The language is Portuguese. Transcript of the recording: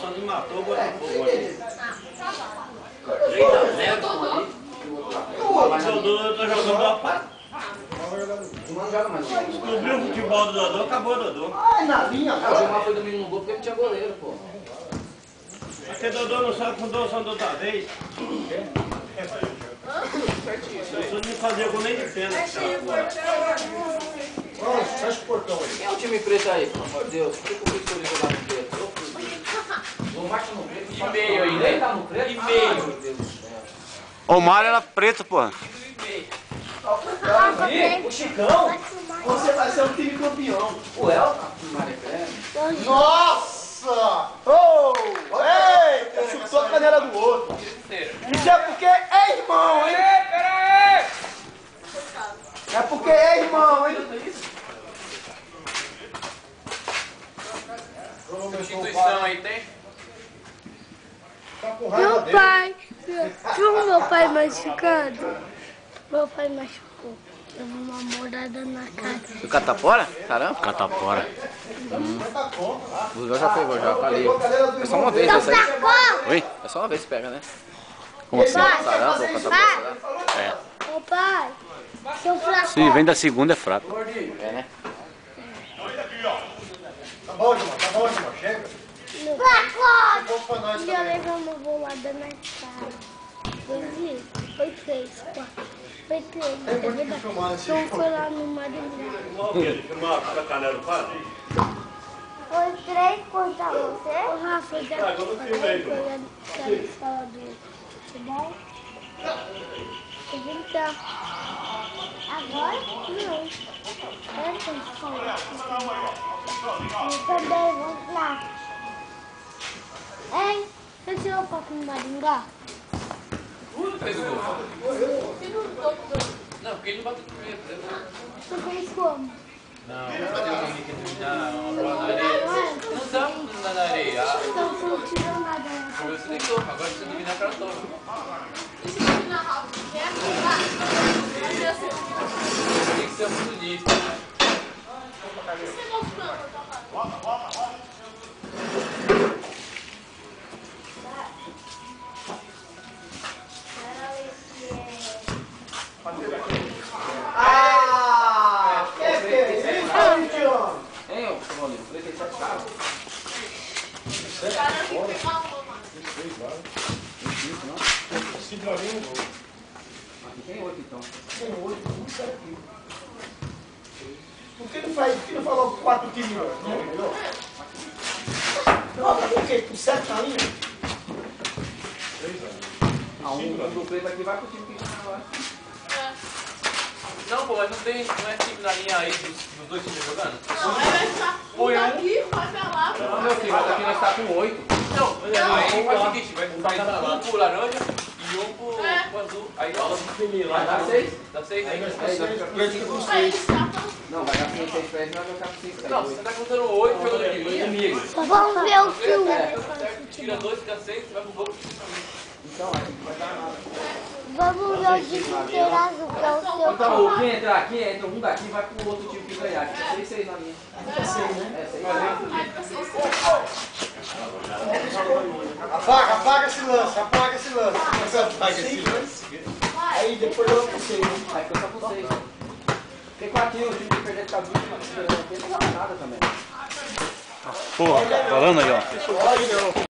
Santos matou o Botafogo ali. 3 a 0 O Dodô tá jogando a pá. Não joga mais. Descobriu o futebol do Dodô, acabou o Dodô. Ai, na linha, Ah, o cara. Gilmar foi domingo no gol porque não tinha goleiro, pô. Porque Dodô não sabe fundou o Santos outra vez. O Santos não fazia gol nem de pênalti. Fecha o portão aí. Quem é o time preto aí, pelo amor de Deus? Por que o Cristo jogar no preto? Ô, O Marco no preto. E meio ainda. Ele tá no preto? E Ah, meio. meu Deus do céu. O Mário era preto, pô. O Chicão, você vai ser o time campeão. O El tá com Maré Nossa! Oh! Eita, chutou a canela do outro. Isso é porque é irmão, hein? É porque é irmão, hein? Instituição aí tem? Tá Meu pai, viu meu pai machucado? Meu pai machucou. Deu uma morada na cara. Do Catapora? Caramba. Catapora. Tá lá. O Léo já pegou, já falei. Do É só uma vez dele. essa aí. Sacou? Oi? É só uma vez que pega, né? Como assim? Caramba, o Catapora. É. Meu pai, seu fraco. Se vem da segunda é fraco. É, né? Tá bom, irmão, tá bom, irmão. Chega. Fraco! Bom pra nós Já também. levou uma bolada na cara. Foi isso? Foi três, quatro. Foi três, é que verdade. filmar nesse Então foi lá no Maringá. Que? Que marca da canela do padre? Foi três contra você? O Rafa já eu foi na escola do futebol. Então, agora não. Essa escola. Eu também vou lá. No Maringá? Tudo fez o gol. Não, porque ele não bateu primeiro. né? Você fez como? Não, bateu no Nick na na areia. Não estamos na areia. Ah, Então você não tirou nada. né? Você deitou, agora você não na pra toda. Tem que ser muito nisso. Ah! Que que é isso, Cristiano? Hein, ô, seu Paulinho? 37 carros. Cidrolinho, Aqui tem 8 então. tem oito, tudo não faz, por que não falou quatro times? Não. Não? Com sete na linha? Ah, um, um do aqui vai time que ganha agora. Não, pô, mas não tem. Não é time na linha aí dos, dos dois times jogando? Não, aí vai ficar Põe um daqui, vai pra lá. Não, meu filho, mas aqui nós tá com 8. Não, aí faz o seguinte, vai vai um pro laranja e um pro, É. pro azul. Aí dá, Vai dar 6? dá seis aí. Aí nós fica com Aí eles tapam. Não, vai dar 6 pés, nós vamos ficar com 5. Não, você tá contando oito jogando de linha. Vamos ver o que o Tira dois, fica seis, você vai pro gol. Então, aqui não vai dar nada. Vamos ver o que será azul, que é o seu Então, o que entrar aqui, entra um daqui e vai pro outro time que ganhar. Fica 6, 6 na linha. É seis, né? É, 6 Aí fica seis, seis. Apaga, apaga esse lance, apaga esse lance. Você apaga esse lance. Aí depois eu não sei, né? Aí fica só com 6. Tem 4 o time que perder fica 20, mas não tem nada também. Porra, falando aí, ó.